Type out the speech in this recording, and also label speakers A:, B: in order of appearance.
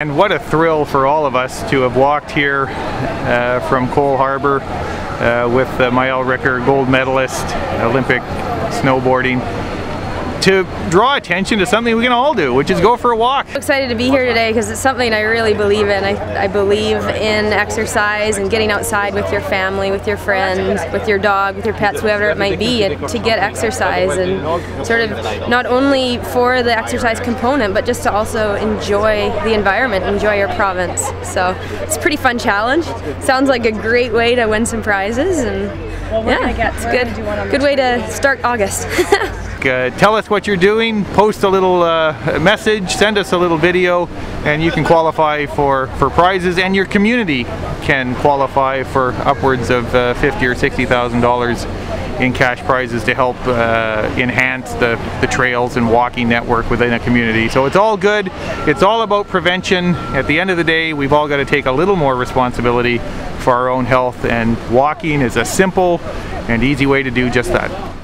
A: And what a thrill for all of us to have walked here uh, from Coal Harbour uh, with uh, Maëlle Ricker, gold medalist, Olympic snowboarding, to draw attention to something we can all do, which is go for a walk.
B: I'm excited to be here today because it's something I really believe in. I, I believe in exercise and getting outside with your family, with your friends, with your dog, with your pets, whoever it might be, and to get exercise and sort of not only for the exercise component, but just to also enjoy the environment, enjoy your province. So it's a pretty fun challenge. Sounds like a great way to win some prizes and yeah, it's good, good way to start August.
A: Uh, tell us what you're doing, post a little uh, message, send us a little video, and you can qualify for, for prizes, and your community can qualify for upwards of uh, fifty or sixty thousand dollars in cash prizes to help uh, enhance the, the trails and walking network within a community. So it's all good. It's all about prevention. At the end of the day, we've all got to take a little more responsibility for our own health, and walking is a simple and easy way to do just that.